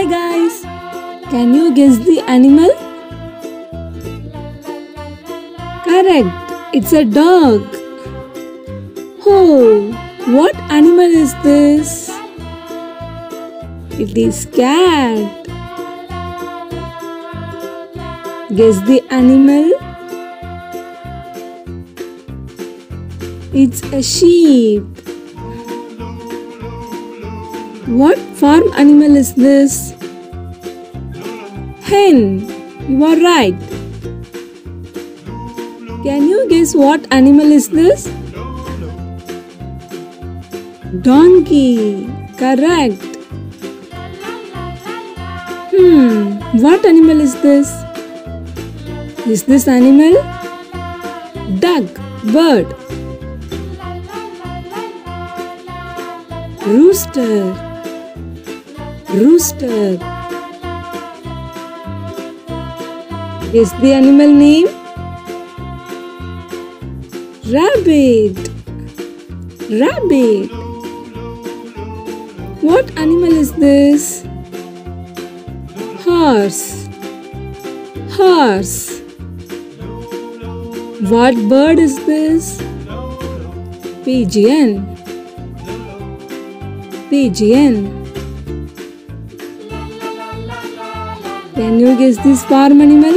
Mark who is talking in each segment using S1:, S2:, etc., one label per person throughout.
S1: Hi guys. Can you guess the animal? Correct. It's a dog. Oh, what animal is this? It is cat. Guess the animal? It's a sheep. What farm animal is this? Hen. You are right. Can you guess what animal is this? Donkey. Correct. Hmm, what animal is this? Is this animal? Duck, bird. Rooster, rooster. Is the animal name? Rabbit, rabbit. What animal is this? Horse, horse. What bird is this? Pigeon, pigeon. Can you guess this farm animal?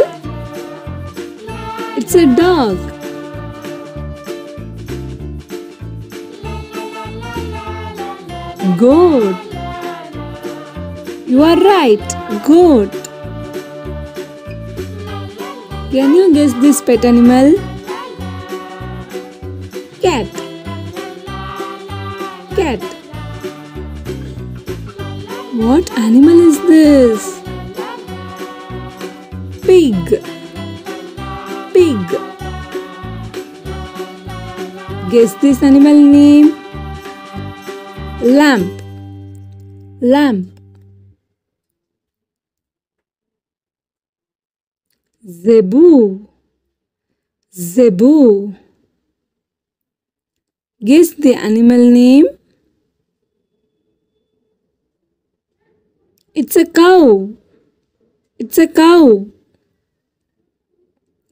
S1: It's a dog. Goat. You are right, goat. Can you guess this pet animal? Cat. Cat. What animal is this? Pig. Pig. Guess this animal name? Lamp. Lamp. Zebu. Zebu. Guess the animal name? It's a cow. It's a cow.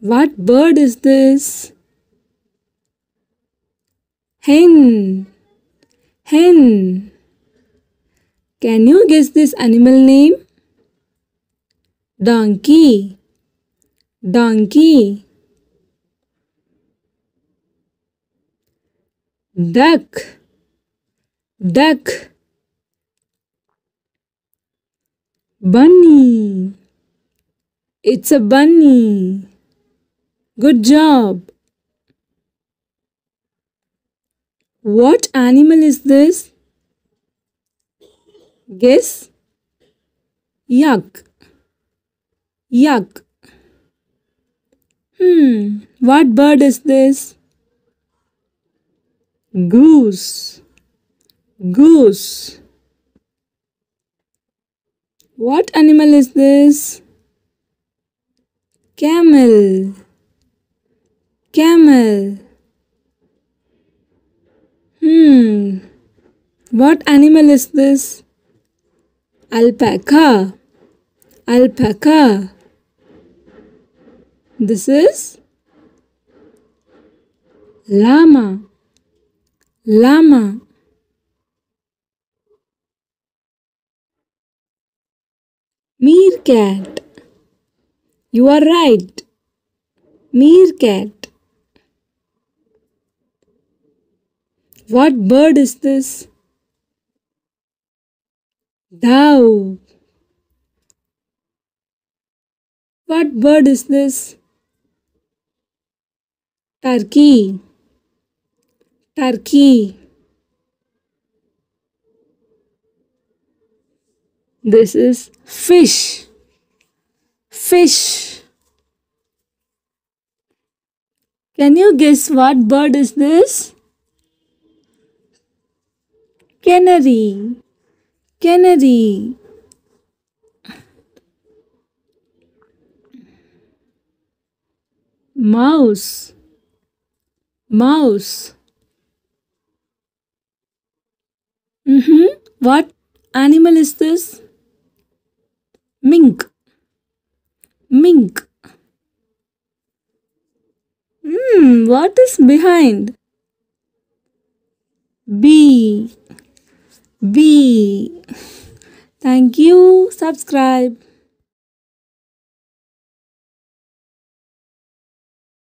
S1: What bird is this? Hen. Hen. Can you guess this animal name? Donkey. Donkey. Duck. Duck. Bunny. It's a bunny. Good job. What animal is this? Guess. Yuck. Yuck. Hmm, what bird is this? Goose. Goose. What animal is this? Camel. Camel. Hmm. What animal is this? Alpaca. Alpaca. This is llama. Llama. Meerkat. You are right. Meerkat. What bird is this? Dove. What bird is this? Turkey. Turkey. This is fish. Fish. Can you guess what bird is this? Canary. Canary. Mouse. Mouse. Mm-hmm. What animal is this? Mink. Mink. Hmm, what is behind? Bee. B. Thank you subscribe